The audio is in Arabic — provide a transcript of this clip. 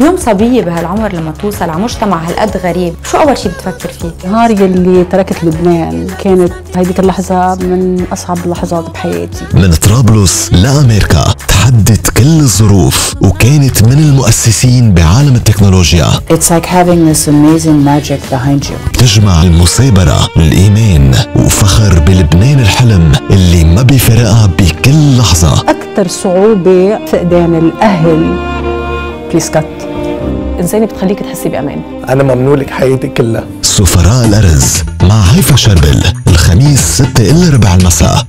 اليوم صبية بهالعمر لما توصل على مجتمع هالقد غريب. شو أول شيء بتفكر فيه؟ نهار يلي تركت لبنان كانت هيديك اللحظة من أصعب اللحظات بحياتي. من طرابلس لأمريكا تحدت كل الظروف وكانت من المؤسسين بعالم التكنولوجيا. It's like having this amazing magic behind you. تجمع المثابرة الإيمان وفخر بلبنان الحلم اللي ما بيفرقها بكل لحظة. أكثر صعوبة فقدان الأهل. بليز كات إنسانة بتخليك تحسي بأمان. أنا ممنولك حياتي كلها. سفراء الأرز مع هيفا شربل. الخميس 6 إلا ربع المساء.